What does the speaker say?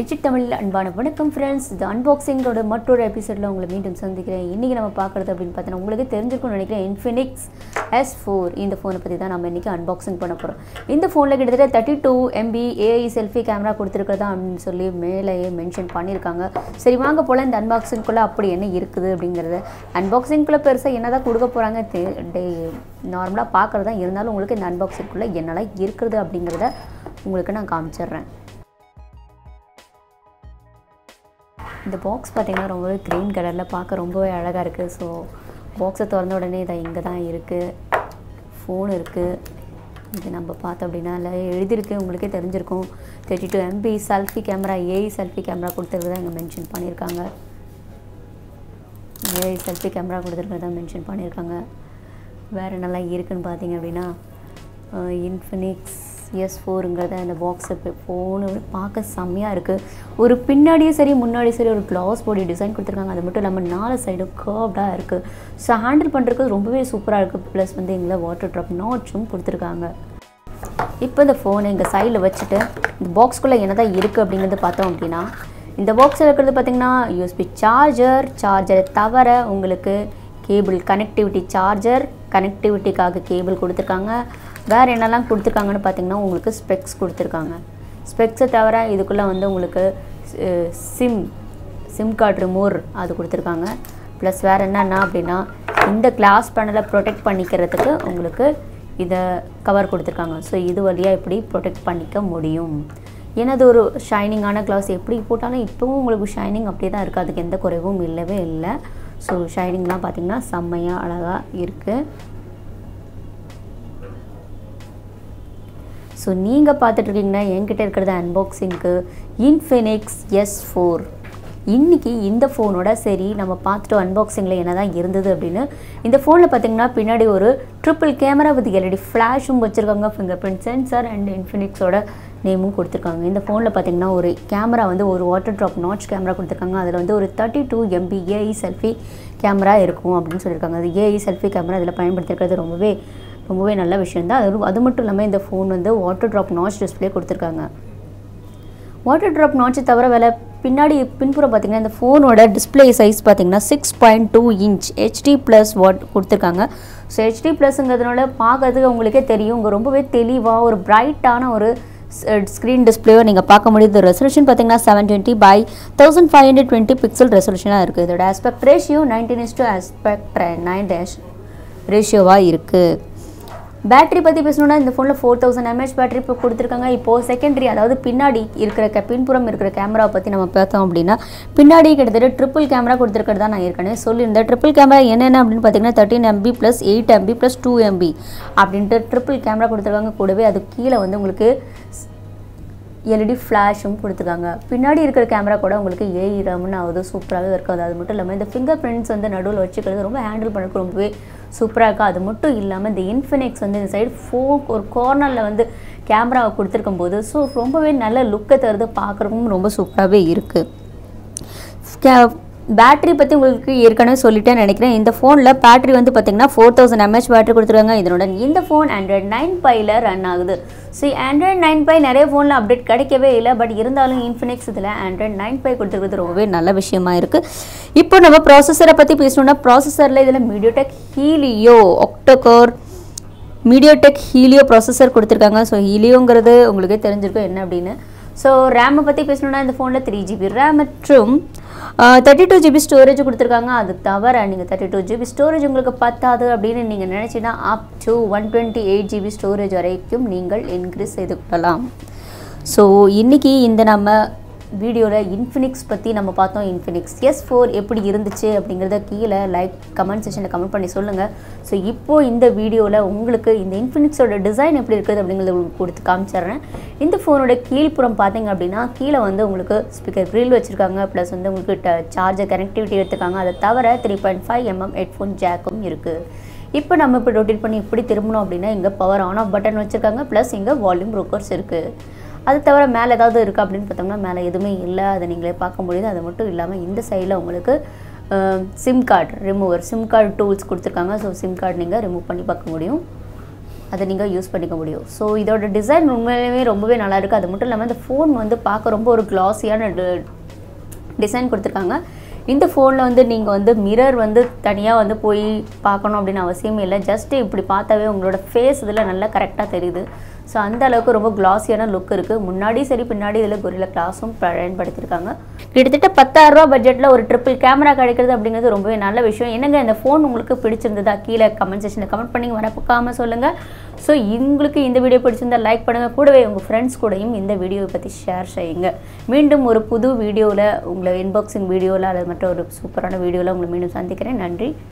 Digit தமிழில் அன்பான வணக்கம் ஃப்ரெண்ட்ஸ் இது அன்பாக்சிங்கோட மற்றொரு எபிசோடில் உங்களை மீண்டும் சந்திக்கிறேன். இன்றைக்கி நம்ம பார்க்குறது அப்படின்னு பார்த்தீங்கன்னா உங்களுக்கு தெரிஞ்சிருக்கும்னு நினைக்கிறேன் இன்ஃபினிக்ஸ் எஸ் ஃபோர் இந்த ஃபோனை பற்றி தான் நம்ம இன்றைக்கி அன்பாக்சிங் பண்ண போகிறோம் இந்த ஃபோனில் கிட்டத்தட்ட thirty two MP AI selfie camera கொடுத்துருக்கிறதா அப்படின்னு சொல்லி மேலேயே மென்ஷன் பண்ணியிருக்காங்க. சரி வாங்க போல் இந்த அன்பாக்சிங்குள்ளே அப்படி என்ன இருக்குது அப்படிங்கிறத. அன்பாக்சிங்குள்ளே பெருசாக என்ன தான் கொடுக்க போகிறாங்க நார்மலாக பார்க்குறதா இருந்தாலும் உங்களுக்கு இந்த அன்பாக்சிங்குள்ளே என்னெல்லாம் இருக்குது அப்படிங்கிறத உங்களுக்கு நான் காமிச்சிடுறேன். இந்த பாக்ஸ் பார்த்தீங்கன்னா ரொம்பவே க்ரீன் கலரில் பார்க்க ரொம்பவே அழகாக இருக்குது ஸோ பாக்ஸை திறந்த உடனே இதை இங்கே தான் இருக்குது ஃபோன் இருக்குது இது நம்ம பார்த்தோம் அப்படின்னா இல்லை எழுதியிருக்கு. உங்களுக்கே தெரிஞ்சிருக்கும். Thirty two MP selfie camera AI selfie camera கொடுத்துருக்கதா இங்கே மென்ஷன் பண்ணியிருக்காங்க. ஏஐ செல்ஃபி கேமரா கொடுத்துருக்கதா மென்ஷன் பண்ணியிருக்காங்க. வேறு என்னெல்லாம் இருக்குதுன்னு பார்த்தீங்க அப்படின்னா இன்ஃபினிக்ஸ் எஸ் ஃபோருங்கிறத அந்த பாக்ஸை ஃபோனு பார்க்க செம்மையாக இருக்குது ஒரு பின்னாடியும் சரி முன்னாடியும் சரி ஒரு கிளாஸ் பாடி டிசைன் கொடுத்துருக்காங்க. அது மட்டும் இல்லாமல் நாலு சைடும் கர்வ்டாக இருக்குது ஸோ ஹேண்டில் பண்ணுறதுக்கு ரொம்பவே சூப்பராக இருக்குது ப்ளஸ் வந்து எங்களை வாட்டர் ட்ராப் நாட்சும் கொடுத்துருக்காங்க. இப்போ இந்த ஃபோனை எங்கள் சைடில் வச்சுட்டு இந்த பாக்ஸ்குள்ளே என்ன தான் இருக்குது அப்படிங்கிறது பார்த்தோம் அப்படின்னா இந்த பாக்ஸில் இருக்கிறது பார்த்திங்கன்னா யூஎஸ்பி சார்ஜர் சார்ஜரை தவிர உங்களுக்கு கேபிள் கனெக்டிவிட்டி சார்ஜர் கனெக்டிவிட்டிக்காக கேபிள் கொடுத்துருக்காங்க. வேறு என்னெல்லாம் கொடுத்துருக்காங்கன்னு பார்த்தீங்கன்னா உங்களுக்கு ஸ்பெக்ஸ் கொடுத்துருக்காங்க. ஸ்பெக்ஸை தவிர இதுக்குள்ளே வந்து உங்களுக்கு சிம் சிம் கார்டு ரிமூவர் அது கொடுத்துருக்காங்க. ப்ளஸ் வேறு என்னென்னா அப்படின்னா இந்த கிளாஸ் பேனலை ப்ரொடெக்ட் பண்ணிக்கிறதுக்கு உங்களுக்கு இதை கவர் கொடுத்துருக்காங்க. ஸோ இது வழியாக எப்படி ப்ரொடெக்ட் பண்ணிக்க முடியும்? எனது ஒரு ஷைனிங்கான கிளாஸ் எப்படி போட்டாலும் இப்போவும் உங்களுக்கு ஷைனிங் அப்படியே தான் இருக்குது அதுக்கு எந்த குறைவும் இல்லவே இல்லை. ஸோ ஷைனிங்லாம் பார்த்திங்கன்னா செம்மையாக அழகாக இருக்குது ஸோ நீங்கள் பார்த்துட்ருக்கீங்கன்னா என்கிட்ட இருக்கிறது அன்பாக்சிங்க்கு இன்ஃபினிக்ஸ் எஸ் ஃபோர் இன்றைக்கி இந்த ஃபோனோட சரி நம்ம பார்த்துட்டு அன்பாக்சிங்கில் என்ன தான் இருந்தது அப்படின்னு. இந்த ஃபோனில் பார்த்தீங்கன்னா பின்னாடி ஒரு ட்ரிப்பிள் கேமரா வித் எல்இடி ஃப்ளாஷும் வச்சுருக்காங்க ஃபிங்கர் பிரிண்ட் சென்சார் அண்ட் இன்ஃபினிக்ஸோட நேமும் கொடுத்துருக்காங்க. இந்த ஃபோனில் பார்த்தீங்கன்னா ஒரு கேமரா வந்து ஒரு வாட்டர் ட்ராப் நாட்ச் கேமரா கொடுத்துருக்காங்க. அதில் வந்து ஒரு thirty two MP AI selfie camera இருக்கும் அப்படின்னு சொல்லியிருக்காங்க. அது ஏஐ செல்ஃபி கேமரா இதில் பயன்படுத்திருக்கிறது ரொம்பவே ரொம்பவே நல்ல விஷயம் தான் அது அது மட்டும் இல்லாமல் இந்த ஃபோன் வந்து வாட்டர் ட்ராப் நாட்ச் டிஸ்பிளே கொடுத்துருக்காங்க. வாட்டர் ட்ராப் நாட்சை தவிர வேலை பின்னாடி பின்புறம் பார்த்தீங்கன்னா இந்த ஃபோனோட டிஸ்பிளே சைஸ் பார்த்தீங்கன்னா six point two inch HD plus what கொடுத்துருக்காங்க. ஸோ ஹெச்டி ப்ளஸ்ங்கிறதுனால பார்க்கறதுக்கு உங்களுக்கே தெரியும். உங்கள் ரொம்பவே தெளிவாக ஒரு பிரைட்டான ஒரு ஸ்க்ரீன் டிஸ்பிளேவை நீங்கள் பார்க்க முடியுது. ரெசல்யூஷன் பார்த்தீங்கன்னா seven twenty by thousand five hundred twenty pixel ரெசல்யூஷனாக இருக்குது இதோட aspect ratio nineteen is to aspect nine dash ரேஷியோவாக இருக்குது பேட்டரி பற்றி பேசணுன்னா இந்த ஃபோனில் ஃபோர் தௌசண்ட் எம்ஏஹெச் பேட்டரி இப்போ கொடுத்துருக்காங்க. இப்போது செகண்டரி அதாவது பின்னாடி இருக்கிற க பின்புறம் இருக்கிற கேமராவை பற்றி நம்ம பார்த்தோம் அப்படின்னா பின்னாடி கிட்டத்தட்ட ட்ரிபிள் கேமரா கொடுத்துருக்கிறது தான் நான் ஏற்கனவே சொல்லியிருந்தேன். ட்ரிபிள் கேமரா என்னென்ன அப்படின்னு பார்த்தீங்கன்னா thirteen MP plus eight MP plus two MP அப்படின்ட்டு ட்ரிபிள் கேமரா கொடுத்துருக்காங்க. கூடவே அது கீழே வந்து உங்களுக்கு எல்இடி ஃப்ளாஷும் கொடுத்துருக்காங்க. பின்னாடி இருக்கிற கேமரா கூட உங்களுக்கு ஏஇ ரம்னு ஆகுது. சூப்பராகவே இருக்காது. அது மட்டும் இல்லாமல் இந்த ஃபிங்கர் பிரிண்ட்ஸ் வந்து நடுவில் வச்சுக்கிறது ரொம்ப ஹேண்டில் பண்ணுறதுக்கு ரொம்பவே சூப்பராக இருக்கும் அது மட்டும் இல்லாமல் இந்த இன்ஃபினிக்ஸ் வந்து இந்த சைடு ஃபோ ஒரு கார்னரில் வந்து கேமராவை கொடுத்துருக்கும் போது ஸோ ரொம்பவே நல்ல லுக்கை தருது. பார்க்குறக்கும் ரொம்ப சூப்பராகவே இருக்குது பேட்டரி பற்றி உங்களுக்கு ஏற்கனவே சொல்லிட்டேன் நினைக்கிறேன். இந்த ஃபோனில் பேட்டரி வந்து பார்த்திங்கன்னா ஃபோர் தௌசண்ட் எம்ஹெச் பேட்டரி கொடுத்துருக்காங்க இதனுடன் இந்த ஃபோன் ஆண்ட்ராய்ட் நைன் பையில் ரன் ஆகுது. ஸோ ஆண்ட்ராய்ட் நைன் பை நிறைய ஃபோனில் அப்டேட் கிடைக்கவே இல்லை. பட் இருந்தாலும் இன்ஃபினிக்ஸ் இதில் ஆண்ட்ராய்ட் நைன் பை கொடுத்துருக்கிறது ரொம்பவே நல்ல விஷயமா இருக்குது இப்போ நம்ம ப்ராசஸரை பற்றி பேசணுன்னா ப்ராசஸரில் இதில் MediaTek Helio octa core MediaTek Helio processor கொடுத்துருக்காங்க. ஸோ ஹீலியோங்கிறது உங்களுக்கே தெரிஞ்சிருக்கும் என்ன அப்படின்னு. ஸோ ரேமை பற்றி பேசணுன்னா இந்த ஃபோனில் த்ரீ ஜிபி ரேம் மற்றும் தேர்ட்டி டூ ஜிபி ஸ்டோரேஜ் கொடுத்துருக்காங்க. அது தவிர நீங்கள் தேர்ட்டி டூ ஜிபி ஸ்டோரேஜ் உங்களுக்கு பத்தாது அப்படின்னு நீங்கள் நினச்சின்னா up to one twenty eight GB storage வரைக்கும் நீங்கள் இன்க்ரீஸ் செய்து கொள்ளலாம். ஸோ இன்றைக்கி இந்த நம்ம வீடியோவில் இன்ஃபினிக்ஸ் பற்றி நம்ம பார்த்தோம் இன்ஃபினிக்ஸ் எஸ் ஃபோர் எப்படி இருந்துச்சு அப்படிங்கிறத கீழே லைக் கமெண்ட் செஷனில் கமெண்ட் பண்ணி சொல்லுங்கள் ஸோ இப்போது இந்த வீடியோவில் உங்களுக்கு இந்த இன்ஃபினிக்ஸோட டிசைன் எப்படி இருக்குது அப்படிங்கிறத உங்களுக்கு கொடுத்து காமிச்சிட்றேன். இந்த ஃபோனோட கீழ்ப்புறம் பார்த்தீங்க அப்படின்னா கீழே வந்து உங்களுக்கு ஸ்பீக்கர் க்ரில் வச்சுருக்காங்க. ப்ளஸ் வந்து உங்களுக்கு சார்ஜர் கனெக்டிவிட்டி எடுத்துருக்காங்க. அதை தவிர three point five mm headphone ஜாக்கும் இருக்குது இப்போ நம்ம இப்போ ரொட்டேட் பண்ணி இப்படி திரும்பணும் அப்படின்னா இங்கே பவர் ஆன் ஆஃப் பட்டன் வச்சுருக்காங்க. ப்ளஸ் இங்கே வால்யூம் ரோக்கர்ஸ் இருக்குது அது தவிர மேலே ஏதாவது இருக்குது அப்படின்னு பார்த்தோம்னா மேலே எதுவுமே இல்லை. அதை நீங்களே பார்க்க முடியுது. அது மட்டும் இல்லாமல் இந்த சைடில் உங்களுக்கு SIM card remover SIM card tools கொடுத்துருக்காங்க. ஸோ சிம் கார்டு நீங்கள் ரிமூவ் பண்ணி பார்க்க முடியும். அதை நீங்கள் யூஸ் பண்ணிக்க முடியும். ஸோ இதோட டிசைன் உண்மையிலேயே ரொம்பவே நல்லாயிருக்கு அது மட்டும் இல்லாமல் இந்த ஃபோன் வந்து பார்க்க ரொம்ப ஒரு கிளாஸியான டிசைன் கொடுத்துருக்காங்க. இந்த ஃபோனில் வந்து நீங்கள் வந்து மிரர் வந்து தனியாக வந்து போய் பார்க்கணும் அப்படின்னு அவசியம் இல்லை. ஜஸ்ட்டு இப்படி பார்த்தாவே உங்களோட ஃபேஸ் இதில் நல்லா கரெக்டாக தெரியுது. ஸோ அந்த அளவுக்கு ரொம்ப கிளாஸியான லுக் இருக்குது முன்னாடி சரி பின்னாடி இதில் கொரில்லா கிளாஸும் பயன்படுத்தியிருக்காங்க கிட்டத்தட்ட பத்தாயிரரூபா பட்ஜெட்டில் ஒரு ட்ரிப்பிள் கேமரா கிடைக்கிறது அப்படிங்கிறது ரொம்பவே நல்ல விஷயம். என்னங்க இந்த ஃபோன் உங்களுக்கு பிடிச்சிருந்ததா? கீழே கமெண்ட் செக்ஷனில் கமெண்ட் பண்ணி மறக்காமல் சொல்லுங்கள் ஸோ உங்களுக்கு இந்த வீடியோ பிடிச்சிருந்தா லைக் பண்ணுங்கள் கூடவே உங்கள் ஃப்ரெண்ட்ஸ் கூடயும் இந்த வீடியோவை பற்றி ஷேர் செய்யுங்க. மீண்டும் ஒரு புது வீடியோவில் உங்களை இன்பாக்ஸிங் வீடியோவில் அல்லது மற்ற ஒரு சூப்பரான வீடியோவில் உங்களை மீண்டும் சந்திக்கிறேன். நன்றி.